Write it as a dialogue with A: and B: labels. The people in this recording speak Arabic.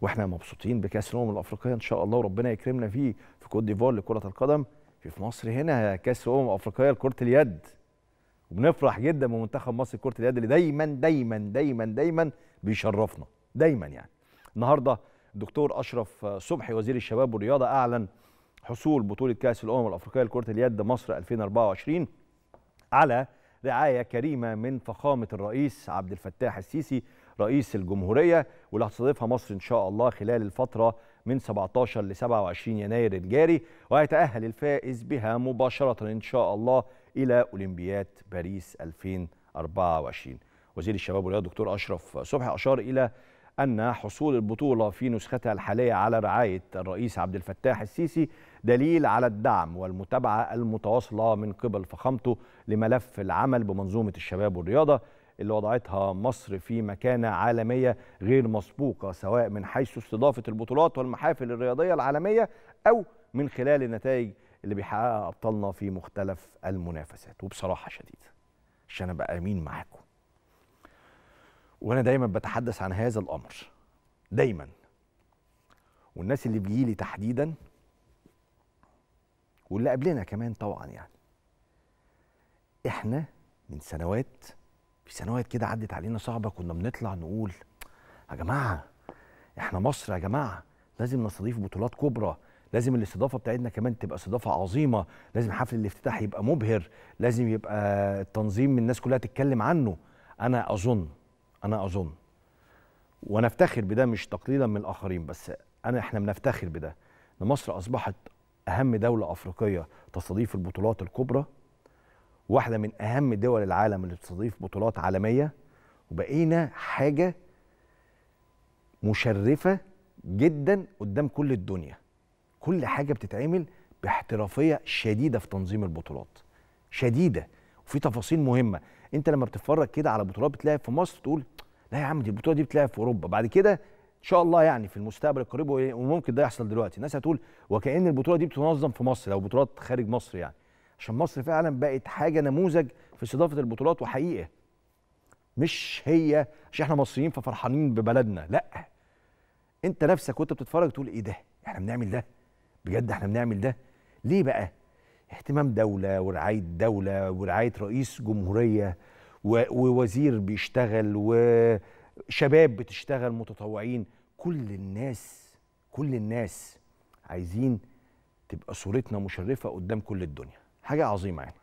A: وإحنا مبسوطين بكأس الأمم الأفريقية إن شاء الله وربنا يكرمنا فيه في كوت ديفوار لكرة القدم. في مصر هنا كأس الأمم الأفريقية لكرة اليد. وبنفرح جدا بمنتخب مصر كره اليد اللي دايما دايما دايما دايما بيشرفنا. دايما يعني. النهارده الدكتور أشرف صبحي وزير الشباب والرياضة أعلن حصول بطولة كأس الأمم الأفريقية لكرة اليد مصر 2024 على رعاية كريمة من فخامة الرئيس عبد الفتاح السيسي رئيس الجمهورية واللي هتستضيفها مصر إن شاء الله خلال الفترة من 17 ل 27 يناير الجاري وهيتأهل الفائز بها مباشرة إن شاء الله إلى أولمبياد باريس 2024 وزير الشباب والرياضة دكتور أشرف صبحي أشار إلى أن حصول البطولة في نسختها الحالية على رعاية الرئيس عبد الفتاح السيسي دليل على الدعم والمتابعة المتواصلة من قبل فخامته لملف العمل بمنظومة الشباب والرياضة اللي وضعتها مصر في مكانة عالمية غير مسبوقة سواء من حيث استضافة البطولات والمحافل الرياضية العالمية أو من خلال النتائج اللي بيحققها أبطالنا في مختلف المنافسات. وبصراحة شديدة عشان أبقى أمين معاكم. وأنا دايما بتحدث عن هذا الأمر. دايما. والناس اللي بيجيلي تحديدا واللي قبلنا كمان طبعا يعني. إحنا من سنوات في سنوات كده عدت علينا صعبة كنا بنطلع نقول يا جماعة إحنا مصر يا جماعة لازم نستضيف بطولات كبرى لازم الاستضافة بتاعتنا كمان تبقى استضافة عظيمة لازم حفل الافتتاح يبقى مبهر لازم يبقى التنظيم الناس كلها تتكلم عنه. أنا أظن أنا أظن. ونفتخر بده مش تقليلا من الآخرين بس أنا إحنا بنفتخر بده. ان مصر أصبحت أهم دولة أفريقية تستضيف البطولات الكبرى واحدة من أهم دول العالم اللي بتستضيف بطولات عالمية وبقينا حاجة مشرفة جدا قدام كل الدنيا. كل حاجة بتتعمل باحترافية شديدة في تنظيم البطولات. شديدة. وفي تفاصيل مهمة. انت لما بتتفرج كده على بطولات بتلاقي في مصر تقول لا يا عم دي البطولة دي بتلاقي في أوروبا. بعد كده إن شاء الله يعني في المستقبل القريب وممكن ده يحصل دلوقتي. الناس هتقول وكأن البطولة دي بتنظم في مصر أو بطولات خارج مصر يعني. عشان مصر فعلا بقت حاجة نموذج في استضافة البطولات وحقيقة. مش هي عشان إحنا مصريين ففرحانين ببلدنا لأ. انت نفسك وأنت بتتفرج تقول إيه ده إحنا بنعمل ده؟ بجد إحنا بنعمل ده؟ ليه بقى؟ اهتمام دولة ورعاية دولة ورعاية رئيس جمهورية ووزير بيشتغل وشباب بتشتغل متطوعين. كل الناس كل الناس عايزين تبقى صورتنا مشرفة قدام كل الدنيا. حاجة عظيمة يعني.